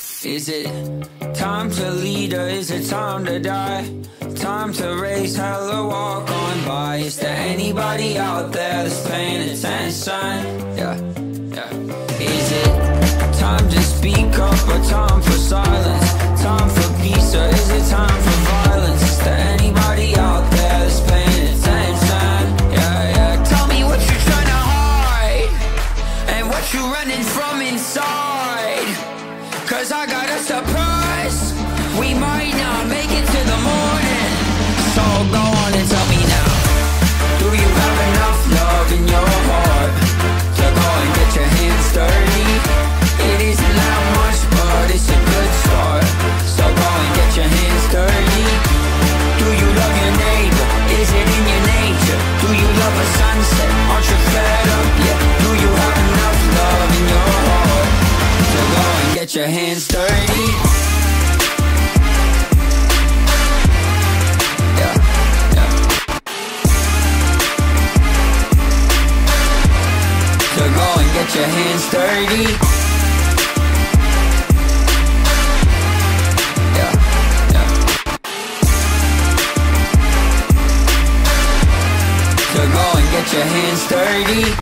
Is it time to lead or is it time to die? Time to raise hell or walk on by. Is there anybody out there that's paying attention? Yeah, yeah. Is it time to speak up or time for silence? Time for peace or is it time for violence? Is there anybody out there that's paying attention? Yeah, yeah. Tell me what you're trying to hide and what you're running from inside. Cause I got a surprise. We might not make get your hands dirty? Yeah, yeah. So go and get your hands dirty. Yeah, yeah. So go and get your hands dirty.